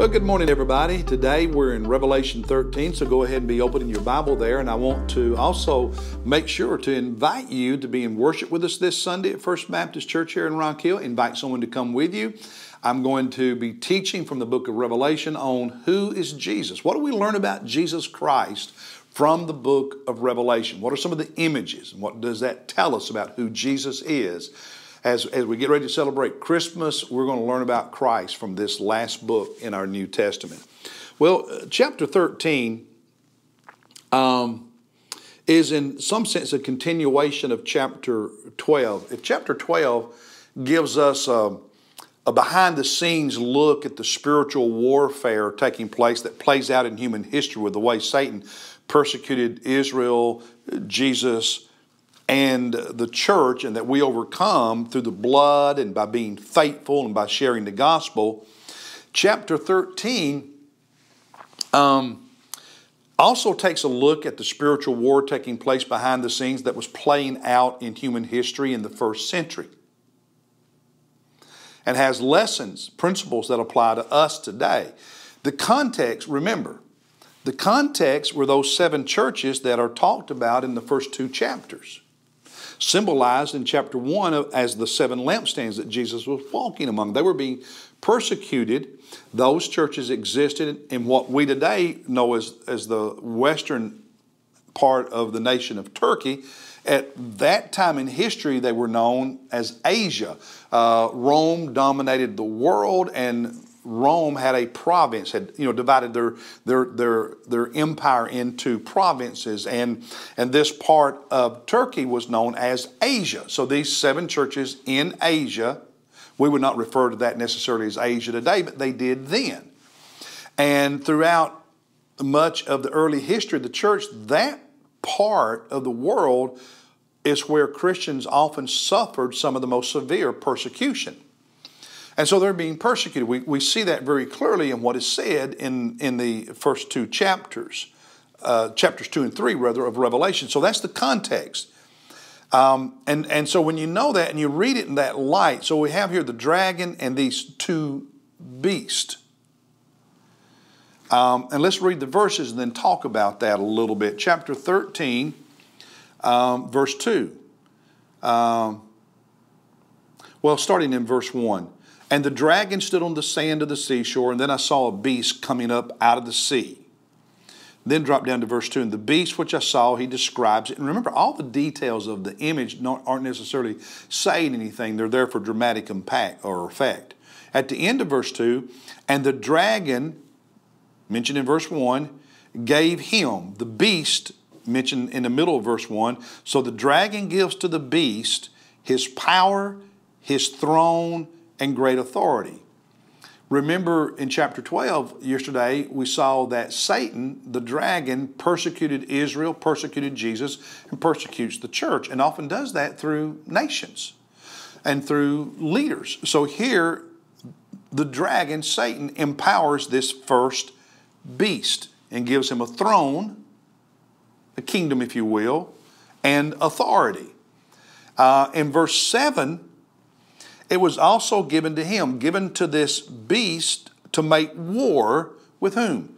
Well, good morning, everybody. Today we're in Revelation 13, so go ahead and be opening your Bible there. And I want to also make sure to invite you to be in worship with us this Sunday at First Baptist Church here in Rock Hill. Invite someone to come with you. I'm going to be teaching from the book of Revelation on who is Jesus. What do we learn about Jesus Christ from the book of Revelation? What are some of the images? And what does that tell us about who Jesus is? As, as we get ready to celebrate Christmas, we're going to learn about Christ from this last book in our New Testament. Well, uh, chapter 13 um, is, in some sense, a continuation of chapter 12. If chapter 12 gives us a, a behind the scenes look at the spiritual warfare taking place that plays out in human history with the way Satan persecuted Israel, Jesus, and the church, and that we overcome through the blood and by being faithful and by sharing the gospel. Chapter 13 um, also takes a look at the spiritual war taking place behind the scenes that was playing out in human history in the first century and has lessons, principles that apply to us today. The context, remember, the context were those seven churches that are talked about in the first two chapters symbolized in chapter 1 as the seven lampstands that Jesus was walking among. They were being persecuted. Those churches existed in what we today know as, as the western part of the nation of Turkey. At that time in history, they were known as Asia. Uh, Rome dominated the world, and Rome had a province, had you know divided their their their their empire into provinces, and and this part of Turkey was known as Asia. So these seven churches in Asia, we would not refer to that necessarily as Asia today, but they did then. And throughout much of the early history of the church, that part of the world is where Christians often suffered some of the most severe persecution. And so they're being persecuted. We, we see that very clearly in what is said in, in the first two chapters, uh, chapters two and three, rather, of Revelation. So that's the context. Um, and, and so when you know that and you read it in that light, so we have here the dragon and these two beasts. Um, and let's read the verses and then talk about that a little bit. Chapter 13, um, verse 2. Um, well, starting in verse 1. And the dragon stood on the sand of the seashore, and then I saw a beast coming up out of the sea. Then drop down to verse 2. And the beast which I saw, he describes it. And remember, all the details of the image aren't necessarily saying anything, they're there for dramatic impact or effect. At the end of verse 2, and the dragon, mentioned in verse 1, gave him, the beast, mentioned in the middle of verse 1. So the dragon gives to the beast his power, his throne, and great authority. Remember in chapter 12 yesterday, we saw that Satan, the dragon, persecuted Israel, persecuted Jesus, and persecutes the church, and often does that through nations and through leaders. So here, the dragon, Satan, empowers this first beast and gives him a throne, a kingdom, if you will, and authority. Uh, in verse 7, it was also given to him, given to this beast to make war with whom?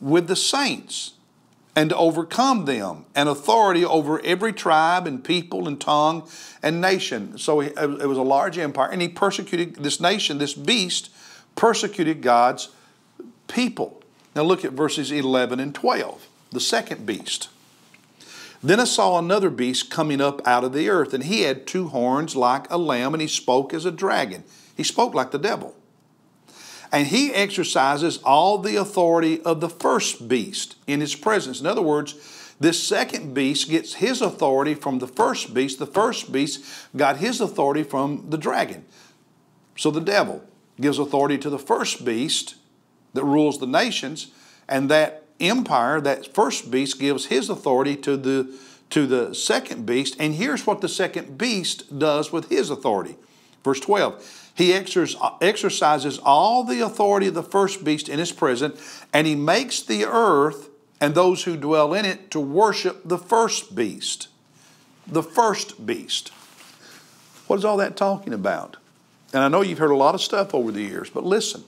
With the saints and to overcome them, and authority over every tribe and people and tongue and nation. So it was a large empire, and he persecuted this nation, this beast persecuted God's people. Now look at verses 11 and 12, the second beast. Then I saw another beast coming up out of the earth, and he had two horns like a lamb, and he spoke as a dragon. He spoke like the devil. And he exercises all the authority of the first beast in his presence. In other words, this second beast gets his authority from the first beast. The first beast got his authority from the dragon. So the devil gives authority to the first beast that rules the nations, and that empire, that first beast gives his authority to the, to the second beast. And here's what the second beast does with his authority. Verse 12 He exercises all the authority of the first beast in his presence, and he makes the earth and those who dwell in it to worship the first beast. The first beast. What is all that talking about? And I know you've heard a lot of stuff over the years, but listen.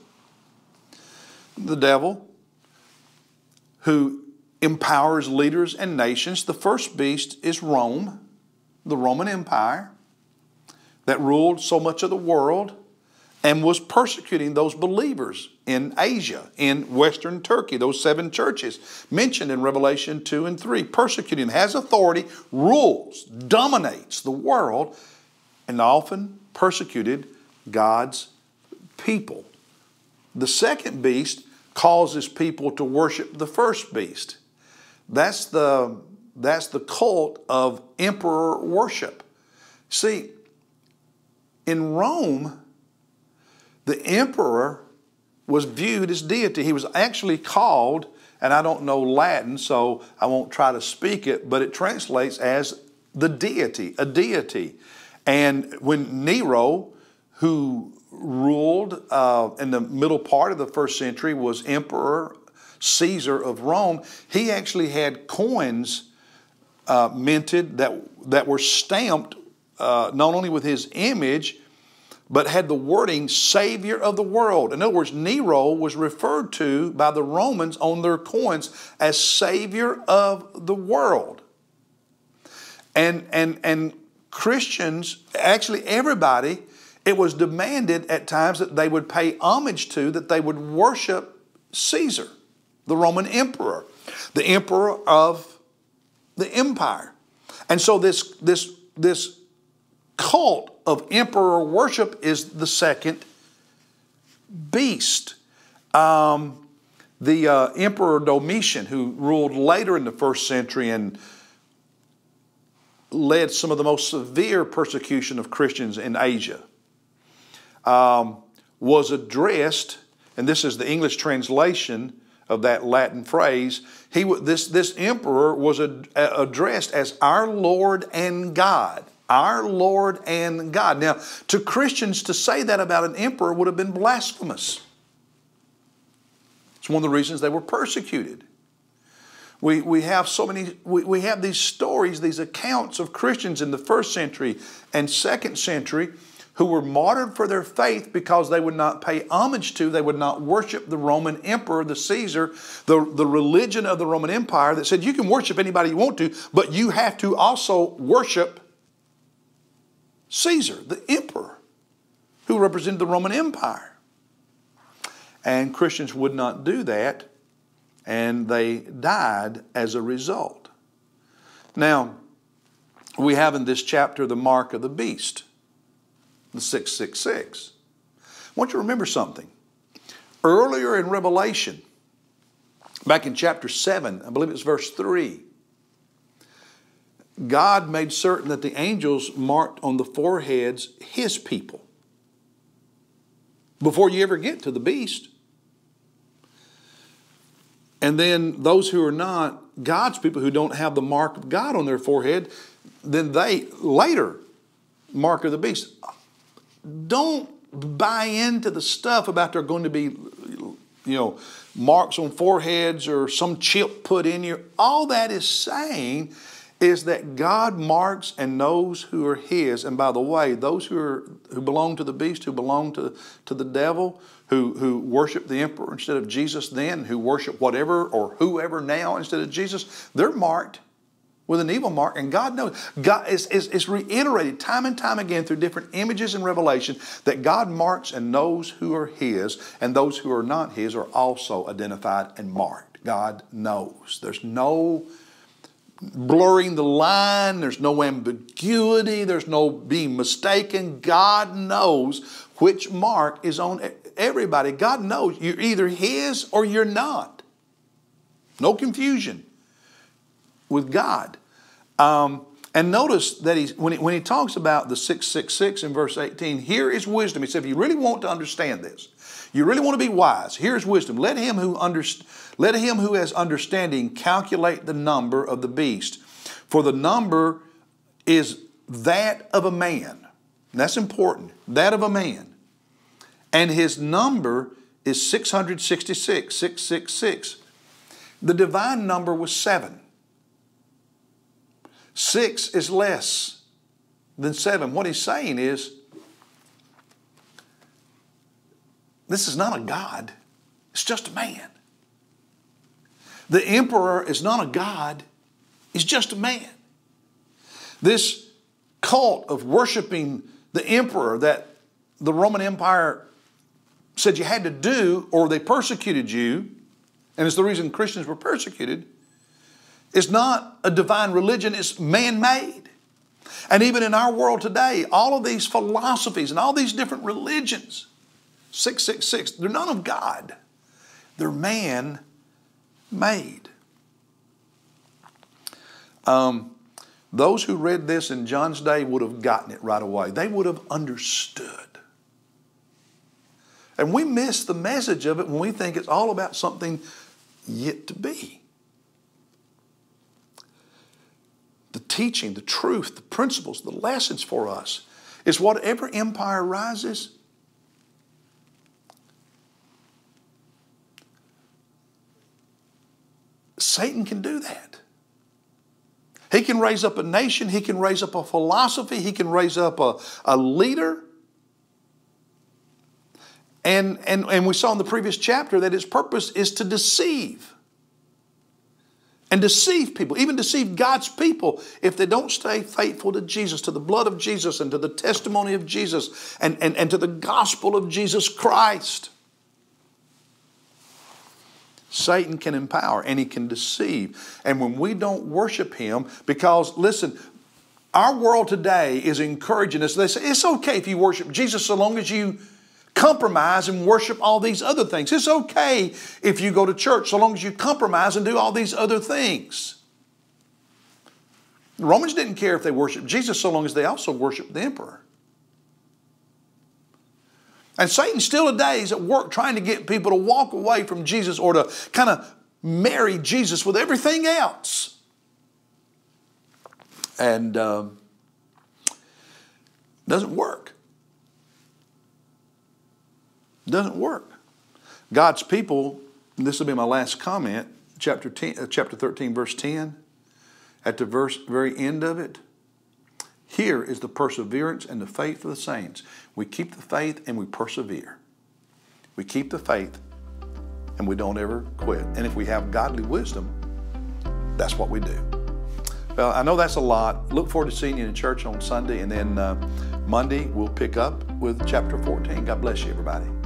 the devil, who empowers leaders and nations. The first beast is Rome, the Roman Empire, that ruled so much of the world and was persecuting those believers in Asia, in Western Turkey, those seven churches mentioned in Revelation 2 and 3. Persecuting, has authority, rules, dominates the world, and often persecuted God's people. The second beast causes people to worship the first beast. That's the, that's the cult of emperor worship. See, in Rome, the emperor was viewed as deity. He was actually called, and I don't know Latin, so I won't try to speak it, but it translates as the deity, a deity. And when Nero, who ruled uh, in the middle part of the first century, was emperor Caesar of Rome, he actually had coins uh, minted that, that were stamped uh, not only with his image, but had the wording Savior of the world. In other words, Nero was referred to by the Romans on their coins as Savior of the world. And, and, and Christians, actually everybody, it was demanded at times that they would pay homage to, that they would worship Caesar the Roman emperor, the emperor of the empire. And so this, this, this cult of emperor worship is the second beast. Um, the uh, Emperor Domitian, who ruled later in the first century and led some of the most severe persecution of Christians in Asia, um, was addressed, and this is the English translation of that Latin phrase, he, this, this emperor was ad, addressed as our Lord and God. Our Lord and God. Now, to Christians, to say that about an emperor would have been blasphemous. It's one of the reasons they were persecuted. We, we have so many, we, we have these stories, these accounts of Christians in the first century and second century who were martyred for their faith because they would not pay homage to, they would not worship the Roman emperor, the Caesar, the, the religion of the Roman Empire that said you can worship anybody you want to, but you have to also worship Caesar, the emperor, who represented the Roman Empire. And Christians would not do that, and they died as a result. Now, we have in this chapter the mark of the beast the 666. I want you to remember something. Earlier in Revelation, back in chapter 7, I believe it's verse 3, God made certain that the angels marked on the foreheads His people before you ever get to the beast. And then those who are not God's people who don't have the mark of God on their forehead, then they later mark of the beast don't buy into the stuff about there going to be, you know, marks on foreheads or some chip put in you. All that is saying is that God marks and knows who are His. And by the way, those who are who belong to the beast, who belong to, to the devil, who, who worship the emperor instead of Jesus then, who worship whatever or whoever now instead of Jesus, they're marked with an evil mark, and God knows. God is, is, is reiterated time and time again through different images and revelation that God marks and knows who are His, and those who are not His are also identified and marked. God knows. There's no blurring the line, there's no ambiguity, there's no being mistaken. God knows which mark is on everybody. God knows you're either His or you're not. No confusion with God. Um, and notice that he's, when, he, when he talks about the 666 in verse 18, here is wisdom. He said, if you really want to understand this, you really want to be wise, here's wisdom. Let him who, underst- let him who has understanding calculate the number of the beast. For the number is that of a man. That's important. That of a man. And his number is 666, 666. The divine number was seven. Six is less than seven. What he's saying is, this is not a God. It's just a man. The emperor is not a god, he's just a man. This cult of worshiping the emperor that the Roman Empire said you had to do or they persecuted you, and it's the reason Christians were persecuted, is not a divine religion, it's man made. And even in our world today, all of these philosophies and all these different religions, 666, they're none of God. They're man made. Um, those who read this in John's day would have gotten it right away. They would have understood. And we miss the message of it when we think it's all about something yet to be. Teaching, the truth, the principles, the lessons for us is whatever empire rises, Satan can do that. He can raise up a nation, he can raise up a philosophy, he can raise up a, a leader. And, and, and we saw in the previous chapter that his purpose is to deceive. And deceive people, even deceive God's people if they don't stay faithful to Jesus, to the blood of Jesus, and to the testimony of Jesus, and, and, and to the gospel of Jesus Christ. Satan can empower and he can deceive. And when we don't worship him, because listen, our world today is encouraging us. They say it's okay if you worship Jesus so long as you compromise and worship all these other things. It's okay if you go to church so long as you compromise and do all these other things. The Romans didn't care if they worshiped Jesus so long as they also worshiped the emperor. And Satan still today is at work trying to get people to walk away from Jesus or to kind of marry Jesus with everything else. And um, doesn't work. Doesn't work. God's people, this will be my last comment, chapter, 10, uh, chapter 13, verse 10, at the verse, very end of it. Here is the perseverance and the faith of the saints. We keep the faith and we persevere. We keep the faith and we don't ever quit. And if we have godly wisdom, that's what we do. Well, I know that's a lot. Look forward to seeing you in church on Sunday, and then uh, Monday we'll pick up with chapter 14. God bless you, everybody.